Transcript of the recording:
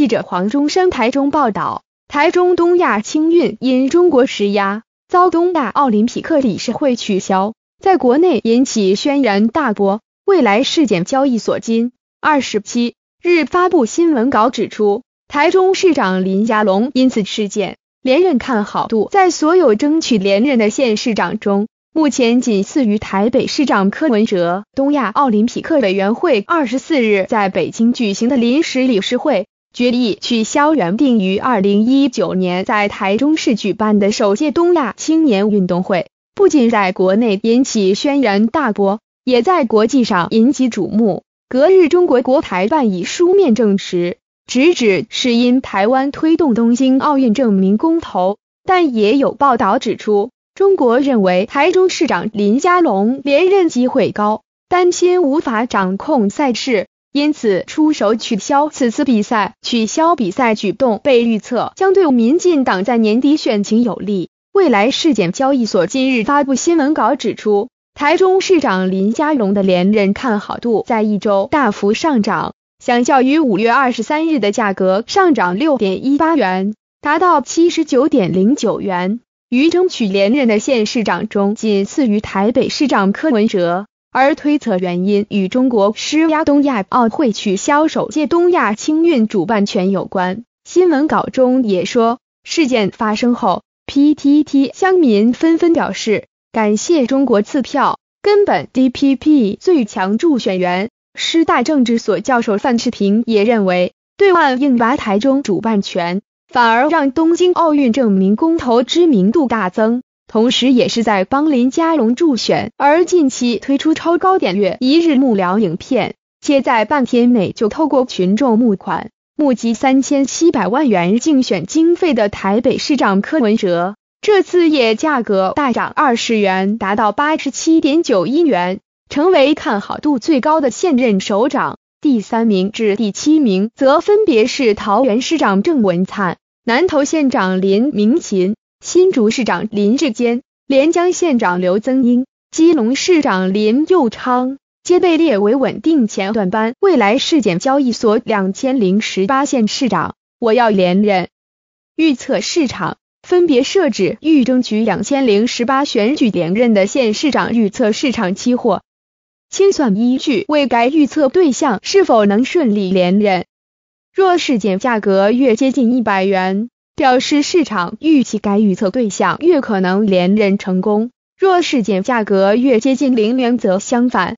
记者黄中山台中报道，台中东亚青运因中国施压，遭东亚奥林匹克理事会取消，在国内引起轩然大波。未来事件交易所今二十七日发布新闻稿指出，台中市长林佳龙因此事件连任看好度在所有争取连任的县市长中，目前仅次于台北市长柯文哲。东亚奥林匹克委员会二十四日在北京举行的临时理事会决议取消原定于二零一九年在台中市举办的首届东亚青年运动会，不仅在国内引起轩然大波。也在国际上引起瞩目。隔日，中国国台办以书面证实，直指是因台湾推动东京奥运证明公投，但也有报道指出，中国认为台中市长林佳龙连任机会高，担心无法掌控赛事，因此出手取消此次比赛。取消比赛举动被预测将对民进党在年底选情有利。未来市检交易所今日发布新闻稿指出。台中市长林佳龙的连任看好度在一周大幅上涨，相较于五月二十三日的价格上涨六点一八元，达到七十九点零九元。于争取连任的县市长中，仅次于台北市长柯文哲。而推测原因与中国施压东亚奥会取消首届东亚青运主办权有关。新闻稿中也说，事件发生后，PTT 乡民纷纷表示。感谢中国赐票，根本 DPP 最强助选员。师大政治所教授范世平也认为，对岸硬拔台中主办权，反而让东京奥运证明公投知名度大增，同时也是在帮林佳龙助选。而近期推出超高点阅一日幕僚影片，且在半天内就透过群众募款，募集三千七百万元竞选经费的台北市长柯文哲。这次也价格大涨二十元，达到八十七点九一元，成为看好度最高的现任首长。第三名至第七名则分别是桃园市长郑文灿、南投县长林明琴、新竹市长林志坚、连江县长刘增英、基隆市长林佑昌，皆被列为稳定前段班。未来市检交易所两千零十八县市长，我要连任。预测市场。分别设置预争取两千零十八选举连任的县市长预测市场期货清算依据，为该预测对象是否能顺利连任。若事件价格越接近一百元，表示市场预期该预测对象越可能连任成功；若事件价格越接近零元，则相反。